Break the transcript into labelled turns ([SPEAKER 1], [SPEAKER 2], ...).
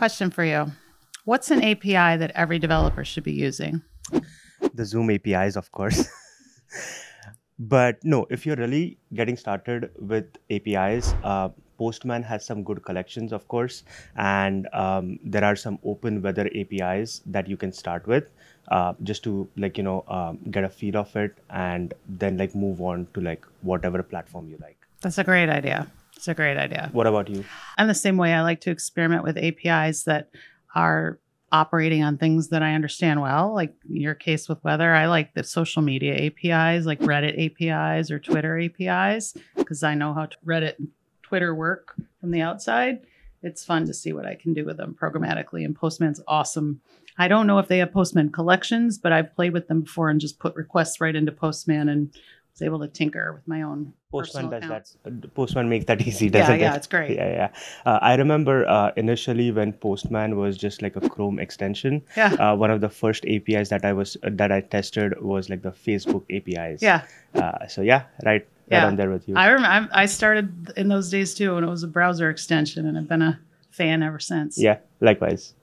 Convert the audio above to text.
[SPEAKER 1] Question for you What's an API that every developer should be using?
[SPEAKER 2] The Zoom APIs, of course. but no, if you're really getting started with APIs, uh, Postman has some good collections, of course, and um, there are some open weather APIs that you can start with, uh, just to like you know um, get a feel of it, and then like move on to like whatever platform you like.
[SPEAKER 1] That's a great idea. It's a great idea.
[SPEAKER 2] What about you?
[SPEAKER 1] I'm the same way. I like to experiment with APIs that are operating on things that I understand well. Like your case with weather, I like the social media APIs, like Reddit APIs or Twitter APIs, because I know how Reddit and Twitter work from the outside. It's fun to see what I can do with them programmatically. And Postman's awesome. I don't know if they have Postman collections, but I've played with them before and just put requests right into Postman and was able to tinker with my own.
[SPEAKER 2] Postman does
[SPEAKER 1] account.
[SPEAKER 2] that. uh, Postman makes that easy, doesn't it?
[SPEAKER 1] yeah,
[SPEAKER 2] it?
[SPEAKER 1] it's great.
[SPEAKER 2] Yeah, yeah. Uh, I remember uh, initially when Postman was just like a Chrome extension.
[SPEAKER 1] Yeah.
[SPEAKER 2] Uh, one of the first APIs that I was that I tested was like the Facebook APIs.
[SPEAKER 1] Yeah.
[SPEAKER 2] Uh, so yeah, right, right
[SPEAKER 1] Yeah.
[SPEAKER 2] on there with you.
[SPEAKER 1] I remember I started in those days too, and it was a browser extension, and I've been a fan ever since.
[SPEAKER 2] yeah, likewise.